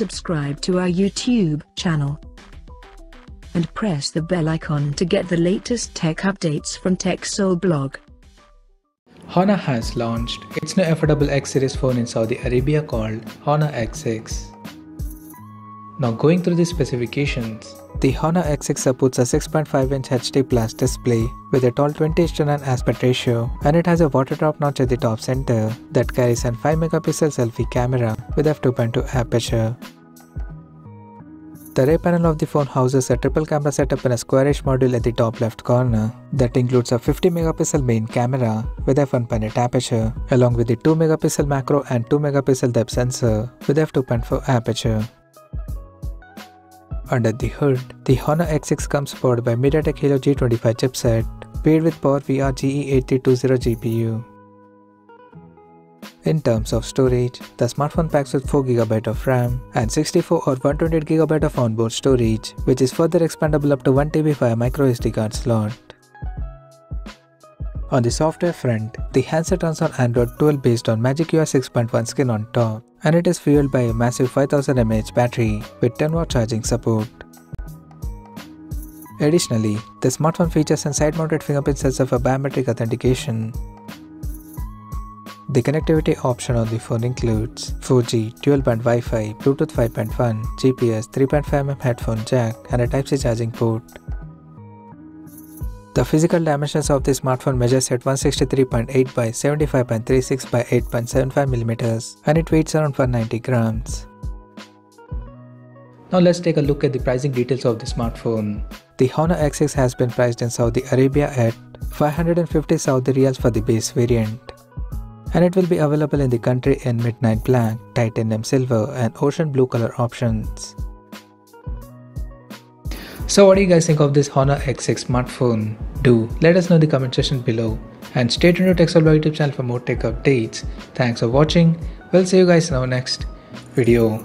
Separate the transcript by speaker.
Speaker 1: subscribe to our YouTube channel and press the bell icon to get the latest tech updates from TechSole blog.
Speaker 2: Honor has launched its new affordable X series phone in Saudi Arabia called Honor X6. Now going through the specifications, the Honor X6 supports a 6.5-inch HD Plus display with a tall 20 to 9 aspect ratio and it has a water drop notch at the top center that carries an 5-megapixel selfie camera with f2.2 aperture. The rear panel of the phone houses a triple camera setup in a squarish module at the top left corner that includes a 50 megapixel main camera with f1.8 aperture along with the 2 megapixel macro and 2 megapixel depth sensor with f2.4 aperture. Under the hood, the Honor X6 comes powered by MediaTek Helio G25 chipset paired with PowerVR GE8320 GPU. In terms of storage, the smartphone packs with 4GB of RAM and 64 or 128GB of onboard storage, which is further expandable up to 1TB via microSD card slot. On the software front, the handset runs on Android 12 based on Magic UI 6.1 skin on top, and it is fueled by a massive 5000 mAh battery with 10 watt charging support. Additionally, the smartphone features a side-mounted fingerprint sensor for biometric authentication. The connectivity option on the phone includes 4G, dual-band Wi-Fi, Bluetooth 5.1, GPS, 3.5mm headphone jack, and a Type-C charging port. The physical dimensions of the smartphone measures at 163.8 by 75.36 by 8.75 mm and it weighs around 190 grams. Now let's take a look at the pricing details of the smartphone. The Honor X6 has been priced in Saudi Arabia at 550 Saudi Riyals for the base variant. And it will be available in the country in midnight black, titanium silver and ocean blue color options. So what do you guys think of this Honor X6 smartphone? Do let us know in the comment section below and stay tuned to TechSole YouTube channel for more tech updates. Thanks for watching. We'll see you guys in our next video.